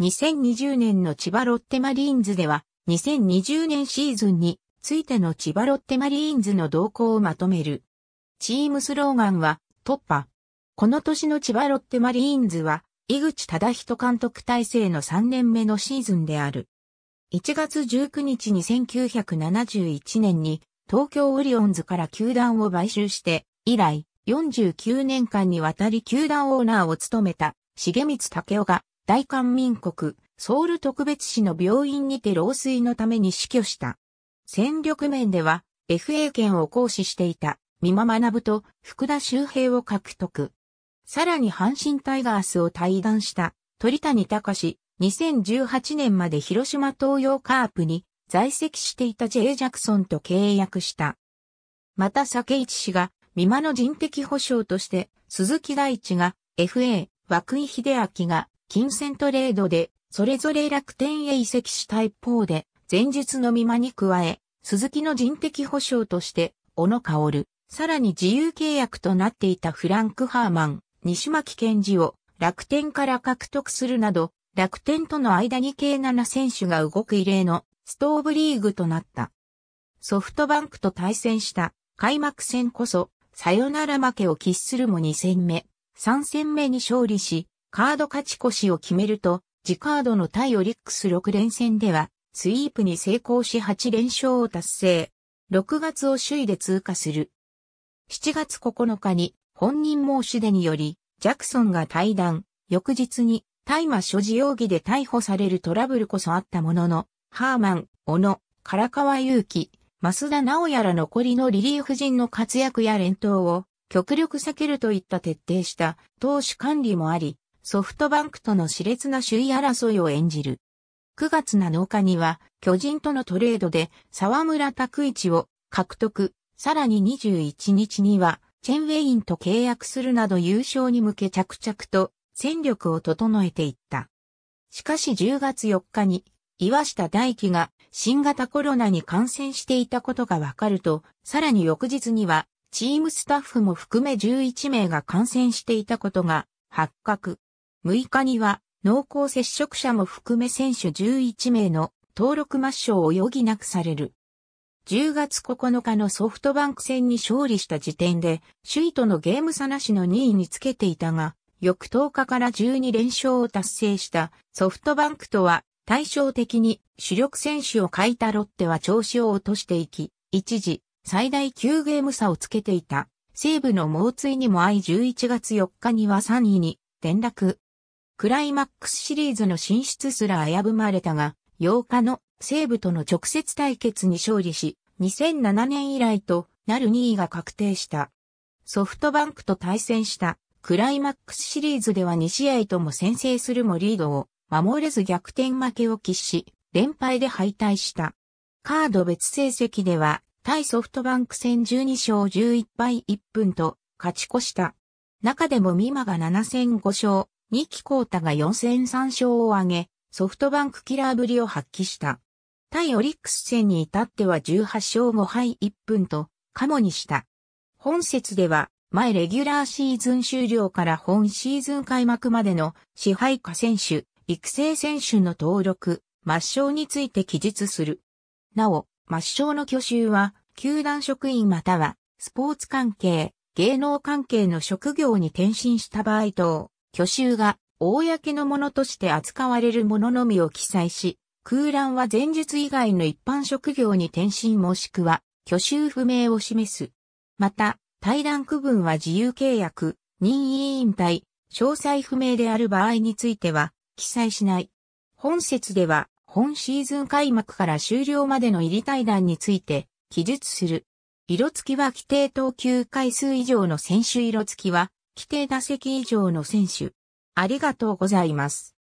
2020年の千葉ロッテマリーンズでは、2020年シーズンについての千葉ロッテマリーンズの動向をまとめる。チームスローガンは、突破。この年の千葉ロッテマリーンズは、井口忠人監督体制の3年目のシーズンである。1月19日に1971年に東京オリオンズから球団を買収して、以来49年間にわたり球団オーナーを務めた重光武夫が大韓民国ソウル特別市の病院にて老衰のために死去した。戦力面では FA 権を行使していた美馬学と福田周平を獲得。さらに阪神タイガースを退団した鳥谷隆2018年まで広島東洋カープに在籍していた J. ジャクソンと契約した。また酒市氏が美馬の人的保障として鈴木大地が FA、涌井秀明が金銭トレードでそれぞれ楽天へ移籍した一方で前日の美馬に加え鈴木の人的保障として小野薫、さらに自由契約となっていたフランク・ハーマン、西巻健二を楽天から獲得するなど、楽天との間に計7選手が動く異例のストーブリーグとなった。ソフトバンクと対戦した開幕戦こそ、サヨナラ負けを喫するも2戦目、3戦目に勝利し、カード勝ち越しを決めると、次カードの対オリックス6連戦では、スイープに成功し8連勝を達成。6月を首位で通過する。7月9日に本人申し出により、ジャクソンが退団、翌日に大麻所持容疑で逮捕されるトラブルこそあったものの、ハーマン、小野、唐川祐希、増田直也ら残りのリリーフ陣の活躍や連投を極力避けるといった徹底した投手管理もあり、ソフトバンクとの熾烈な首位争いを演じる。9月7日には巨人とのトレードで沢村拓一を獲得、さらに21日にはチェンウェインと契約するなど優勝に向け着々と戦力を整えていった。しかし10月4日に岩下大輝が新型コロナに感染していたことがわかると、さらに翌日にはチームスタッフも含め11名が感染していたことが発覚。6日には濃厚接触者も含め選手11名の登録抹消を余儀なくされる。10月9日のソフトバンク戦に勝利した時点で、首位とのゲーム差なしの2位につけていたが、翌10日から12連勝を達成したソフトバンクとは対照的に主力選手を欠いたロッテは調子を落としていき、一時最大9ゲーム差をつけていた西武の猛追にも合い11月4日には3位に転落。クライマックスシリーズの進出すら危ぶまれたが、8日の西武との直接対決に勝利し、2007年以来となる2位が確定した。ソフトバンクと対戦したクライマックスシリーズでは2試合とも先制するもリードを守れず逆転負けを喫し、連敗で敗退した。カード別成績では対ソフトバンク戦12勝11敗1分と勝ち越した。中でもミマが7戦5勝、ニキコータが4戦3勝を挙げ、ソフトバンクキラーぶりを発揮した。対オリックス戦に至っては18勝5敗1分と、カモにした。本節では、前レギュラーシーズン終了から本シーズン開幕までの支配下選手、育成選手の登録、抹消について記述する。なお、抹消の去就は、球団職員または、スポーツ関係、芸能関係の職業に転身した場合と、去就が公のものとして扱われるもののみを記載し、空欄は前述以外の一般職業に転身もしくは、去就不明を示す。また、対談区分は自由契約、任意引退、詳細不明である場合については、記載しない。本節では、本シーズン開幕から終了までの入り対談について、記述する。色付きは規定投球回数以上の選手色付きは、規定打席以上の選手。ありがとうございます。